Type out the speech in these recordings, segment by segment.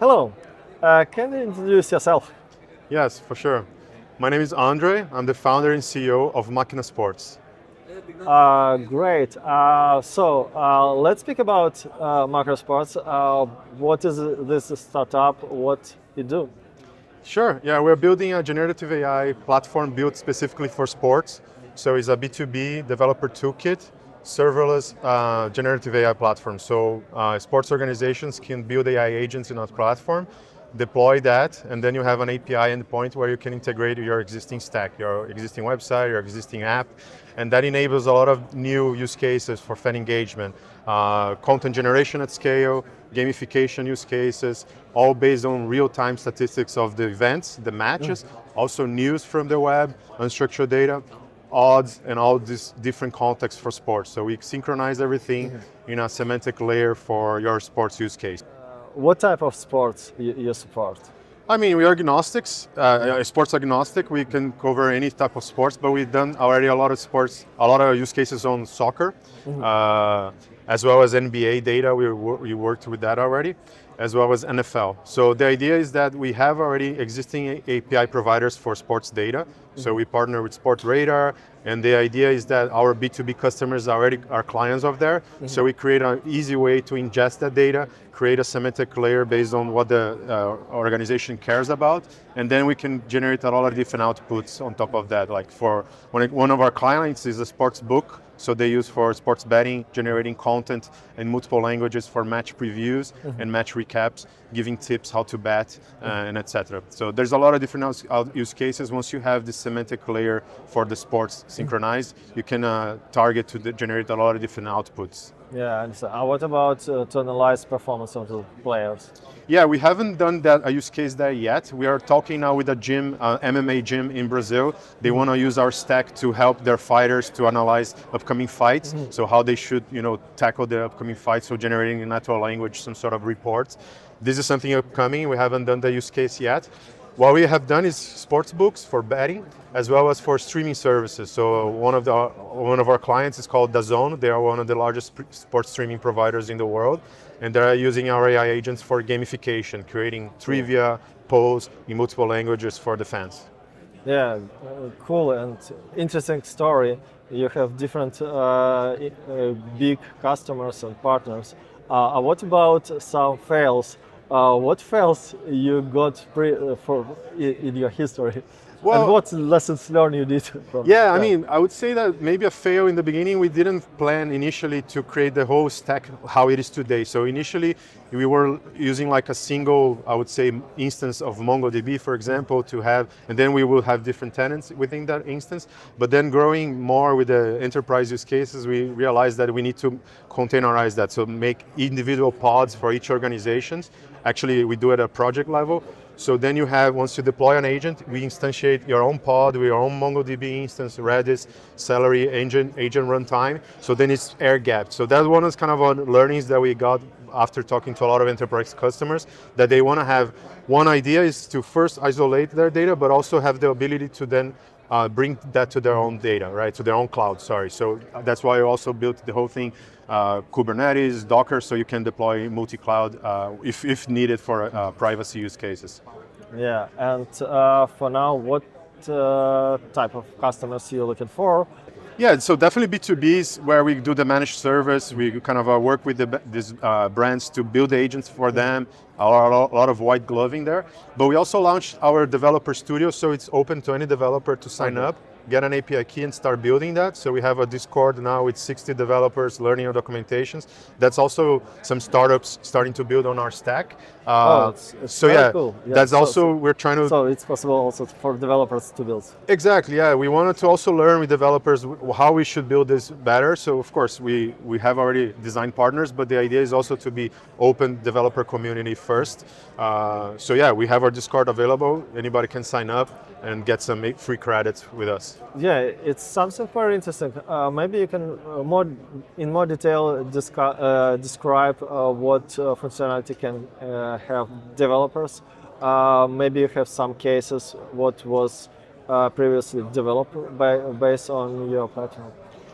Hello, uh, can you introduce yourself? Yes, for sure. My name is Andre. I'm the founder and CEO of Machina Sports. Uh, great. Uh, so uh, let's speak about uh, Machina Sports. Uh, what is this startup? What you do? Sure. Yeah, we're building a generative AI platform built specifically for sports. So it's a B2B developer toolkit, serverless uh, generative AI platform. So uh, sports organizations can build AI agents in our platform, deploy that, and then you have an API endpoint where you can integrate your existing stack, your existing website, your existing app, and that enables a lot of new use cases for fan engagement, uh, content generation at scale, gamification use cases, all based on real-time statistics of the events, the matches, mm-hmm. also news from the web, unstructured data, odds, and all these different contexts for sports. So we synchronize everything mm-hmm. in a semantic layer for your sports use case. Uh, what type of sports you, you support? I mean, we are agnostics, uh, sports agnostic. We can cover any type of sports, but we've done already a lot of sports, a lot of use cases on soccer, mm-hmm. uh, as well as NBA data. We, we worked with that already, as well as NFL. So the idea is that we have already existing API providers for sports data. So we partner with Sportradar, and the idea is that our B2B customers already are clients of there. Mm-hmm. So we create an easy way to ingest that data, create a semantic layer based on what the uh, organization cares about, and then we can generate a lot of different outputs on top of that. Like for one of our clients is a sports book, so they use for sports betting, generating content in multiple languages for match previews mm-hmm. and match recaps, giving tips how to bet uh, mm-hmm. and etc. So there's a lot of different use cases. Once you have this semantic layer for the sports mm-hmm. synchronized, you can uh, target to generate a lot of different outputs. Yeah, and so, uh, what about uh, to analyze performance of the players? Yeah, we haven't done that a use case there yet. We are talking now with a gym, uh, MMA gym in Brazil. They mm-hmm. want to use our stack to help their fighters to analyze upcoming fights. Mm-hmm. So how they should, you know, tackle the upcoming fights. So generating in natural language some sort of reports. This is something upcoming. We haven't done the use case yet. What we have done is sports books for betting, as well as for streaming services. So one of the one of our clients is called DAZN. They are one of the largest sports streaming providers in the world, and they're using our AI agents for gamification, creating trivia, polls in multiple languages for the fans. Yeah, uh, cool and interesting story. You have different uh, uh, big customers and partners. Uh, what about some fails? Uh, what fails you got pre, uh, for in, in your history? Well, and what lessons learned you did from Yeah, that? I mean, I would say that maybe a fail in the beginning. We didn't plan initially to create the whole stack how it is today. So initially, we were using like a single, I would say, instance of MongoDB, for example, to have, and then we will have different tenants within that instance. But then growing more with the enterprise use cases, we realized that we need to containerize that. So make individual pods for each organization. Actually, we do it at a project level. So then you have, once you deploy an agent, we instantiate your own pod your own MongoDB instance, Redis, Celery, agent, agent runtime. So then it's air gapped. So that one is kind of one learnings that we got after talking to a lot of enterprise customers, that they want to have, one idea is to first isolate their data, but also have the ability to then uh, bring that to their own data, right? To their own cloud, sorry. So that's why I also built the whole thing uh, Kubernetes, Docker, so you can deploy multi-cloud uh, if, if needed for uh, privacy use cases. Yeah, and uh, for now, what uh, type of customers are you looking for? Yeah, so definitely B2B is where we do the managed service. We kind of uh, work with the, these brands to build agents for them. A lot, a lot, of white gloving there. But we also launched our developer studio, so it's open to any developer to sign okay. up get an API key and start building that. So we have a Discord now with 60 developers learning our documentations. That's also some startups starting to build on our stack. Uh, oh, it's, it's so yeah, cool. yeah, that's so, also we're trying to. So it's possible also for developers to build. Exactly. Yeah, we wanted to also learn with developers how we should build this better. So of course we we have already designed partners, but the idea is also to be open developer community first. Uh, so yeah, we have our Discord available. Anybody can sign up and get some free credits with us. Yeah, it's something very interesting. Uh, maybe you can uh, more in more detail uh, describe uh, what uh, functionality can uh, have developers. maybe you have some cases what was previously developed by, based on your platform.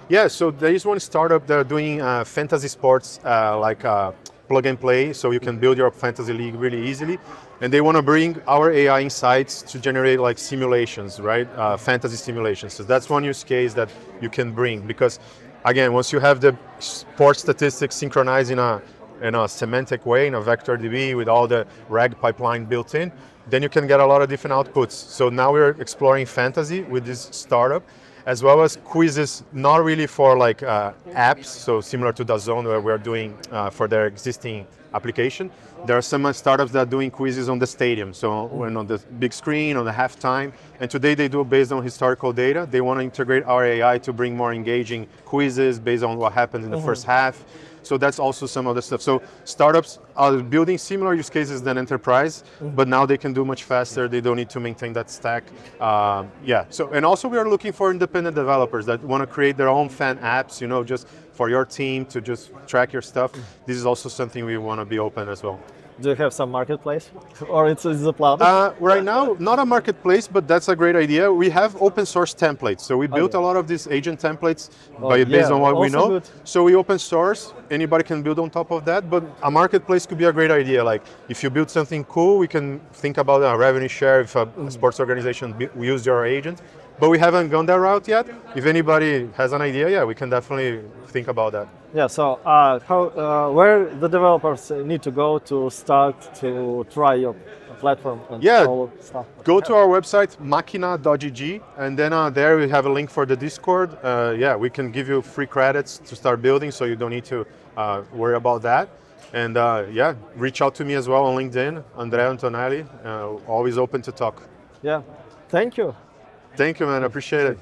Yeah, so there is one startup that are doing fantasy sports like plug and play, so you can build your fantasy league really easily. And they want to bring our AI insights to generate like simulations, right? Uh, fantasy simulations. So that's one use case that you can bring because, again, once you have the sports statistics synchronized in a in a semantic way in a vector DB with all the RAG pipeline built in, then you can get a lot of different outputs. So now we're exploring fantasy with this startup as well as quizzes, not really for like uh, apps, so similar to DAZN where we're doing uh, for their existing application. There are some startups that are doing quizzes on the stadium, so when on the big screen, on the halftime. And today they do based on historical data. They want to integrate our AI to bring more engaging quizzes based on what happened in the mm-hmm. first half. So that's also some of the stuff. So startups are building similar use cases than enterprise, mm-hmm. but now they can do much faster. They don't need to maintain that stack. Uh, yeah. So and also we are looking for independent developers that want to create their own fan apps. You know, just for your team to just track your stuff. This is also something we want to be open as well. Do you have some marketplace, or it's, it's a cloud? Uh, right now, not a marketplace, but that's a great idea. We have open source templates, so we built a lot of these agent templates oh, by, based yeah, on what we know. Good. So we open source. Anybody can build on top of that, but a marketplace could be a great idea. Like if you build something cool, we can think about a revenue share if a mm. sports organization use your agent but we haven't gone that route yet. If anybody has an idea, yeah, we can definitely think about that. Yeah. So, uh, how, uh, where the developers need to go to start to try your platform and yeah, all stuff? Go to our website machina.gg, and then uh, there we have a link for the Discord. Uh, yeah, we can give you free credits to start building, so you don't need to uh, worry about that. And uh, yeah, reach out to me as well on LinkedIn, Andre Antonelli. always open to talk. Yeah. Thank you. Thank you, man. I appreciate it.